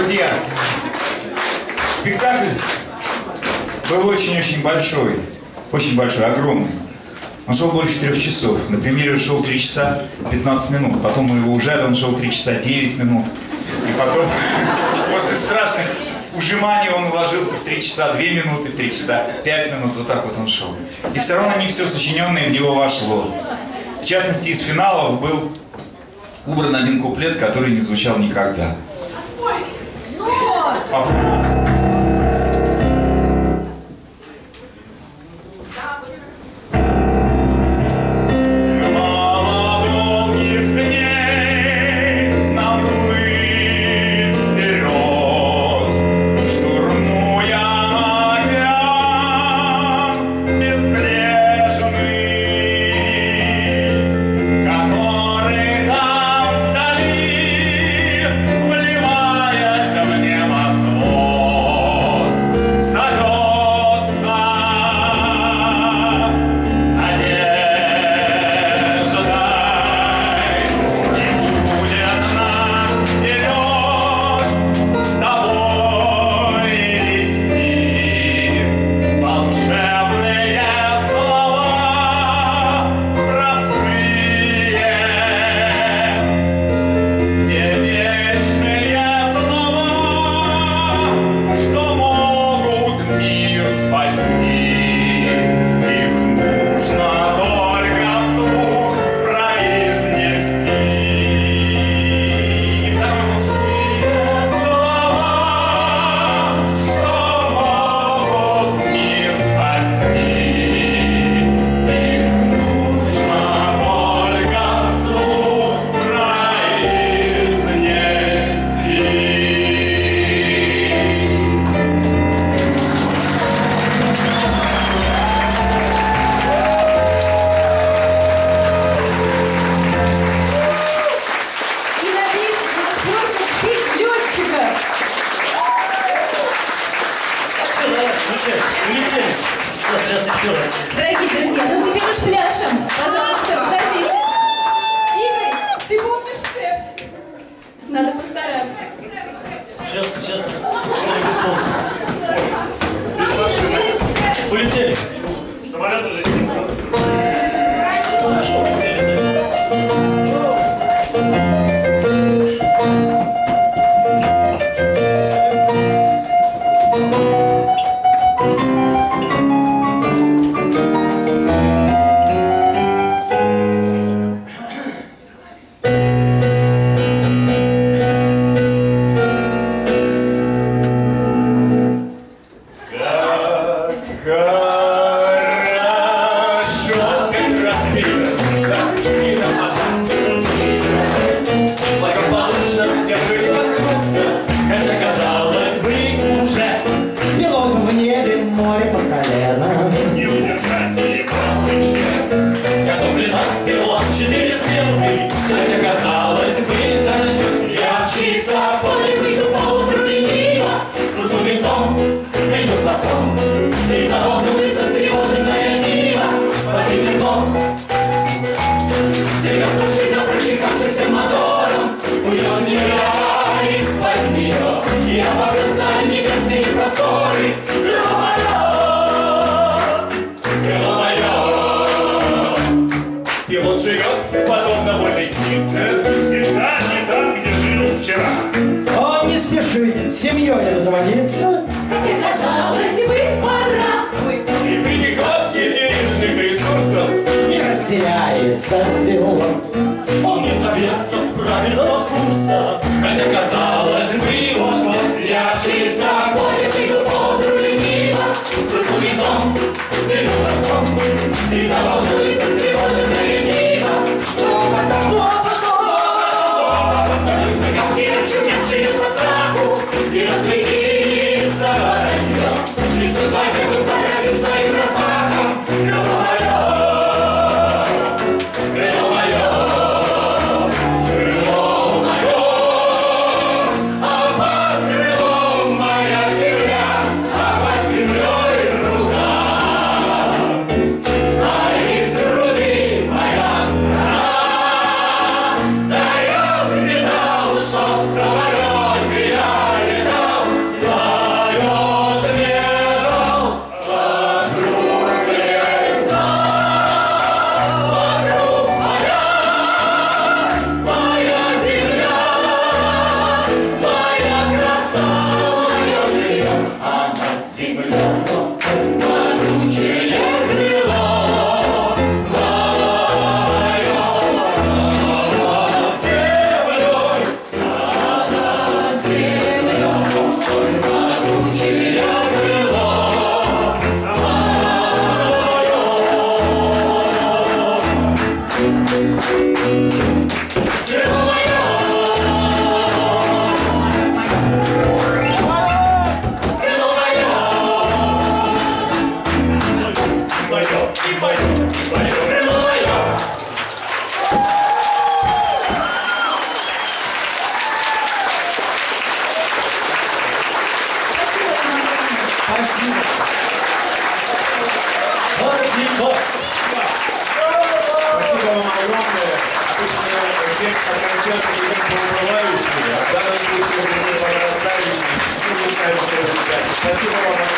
Друзья, спектакль был очень-очень большой. Очень большой, огромный. Он шел больше трех часов. На премьере он шел 3 часа 15 минут. Потом мы его ужали, он шел 3 часа 9 минут. И потом, после страшных ужиманий, он уложился в 3 часа 2 минуты, в 3 часа 5 минут. Вот так вот он шел. И все равно не все сочиненное в него вошло. В частности, из финалов был убран один куплет, который не звучал никогда. Amen. Улетели. Так, сейчас раз. Дорогие друзья, ну теперь уж пляшем. Пожалуйста, выходите. Как Крыло мое, крыло мое. Пилот живет, подобно вольной птице, всегда не там, где жил вчера. Он не спешит семьей обзаводиться. Хотя казалось бы, пора. И при нехватке денежных ресурсов Не растеряется пилот. он не собьется с правильного курса. Хотя казалось These are all choices. Спасибо вам.